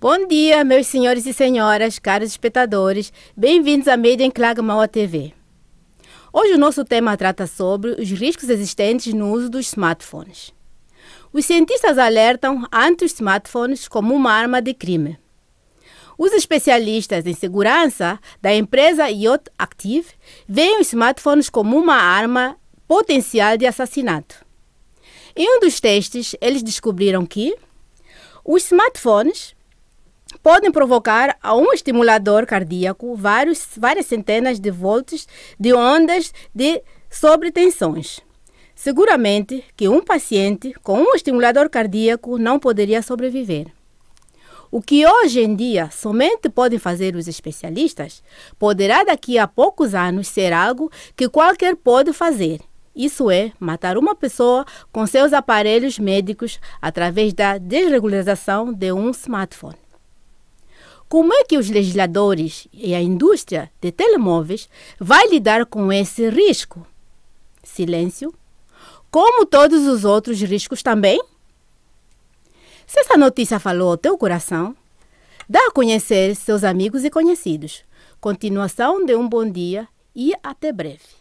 Bom dia, meus senhores e senhoras, caros espectadores. Bem-vindos à Made in Clagmaua TV. Hoje o nosso tema trata sobre os riscos existentes no uso dos smartphones. Os cientistas alertam ante os smartphones como uma arma de crime. Os especialistas em segurança da empresa Yacht Active veem os smartphones como uma arma potencial de assassinato. Em um dos testes, eles descobriram que os smartphones podem provocar a um estimulador cardíaco vários, várias centenas de volts de ondas de sobretensões. Seguramente que um paciente com um estimulador cardíaco não poderia sobreviver. O que hoje em dia somente podem fazer os especialistas, poderá daqui a poucos anos ser algo que qualquer pode fazer. Isso é, matar uma pessoa com seus aparelhos médicos através da desregularização de um smartphone. Como é que os legisladores e a indústria de telemóveis vai lidar com esse risco? Silêncio. Como todos os outros riscos também? Se essa notícia falou ao teu coração, dá a conhecer seus amigos e conhecidos. Continuação de um bom dia e até breve.